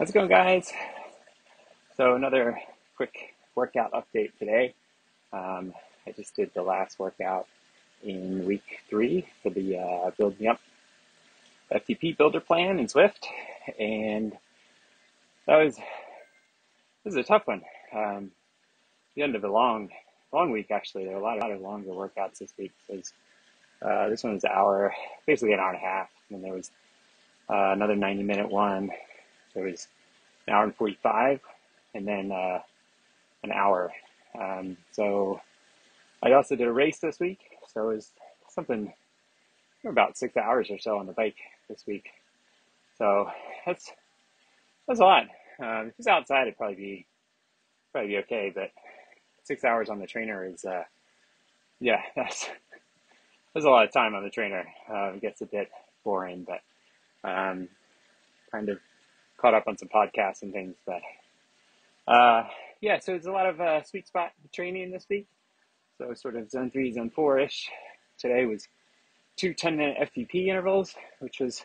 How's it going, guys? So, another quick workout update today. Um, I just did the last workout in week three for the uh, Build Me Up FTP Builder Plan in Zwift, and that was this is a tough one. Um, the end of a long, long week actually. There were a lot, a lot of longer workouts this week. Because, uh, this one was an hour, basically an hour and a half, and there was uh, another 90 minute one so it was an hour and 45 and then uh, an hour. Um, so I also did a race this week. So it was something about six hours or so on the bike this week. So that's that's a lot. Um, if it was outside, it'd probably be probably be okay. But six hours on the trainer is, uh, yeah, that's there's a lot of time on the trainer. Uh, it gets a bit boring, but um, kind of caught up on some podcasts and things. But uh, yeah, so it's a lot of uh, sweet spot training this week. So sort of zone three, zone four ish. Today was two 10 minute FTP intervals, which was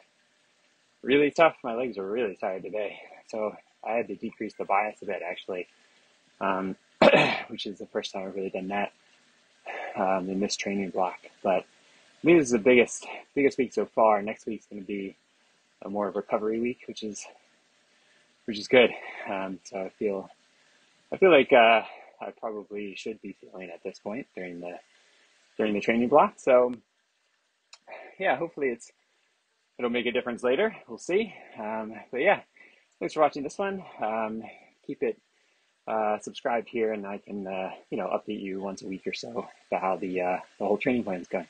really tough. My legs were really tired today. So I had to decrease the bias a bit actually, um, which is the first time I've really done that um, in this training block. But I mean, this is the biggest, biggest week so far. Next week's going to be a more recovery week, which is which is good. Um, so I feel I feel like uh, I probably should be feeling at this point during the during the training block. So yeah, hopefully it's it'll make a difference later. We'll see. Um, but yeah, thanks for watching this one. Um, keep it uh, subscribed here, and I can uh, you know update you once a week or so about how the uh, the whole training plan is going.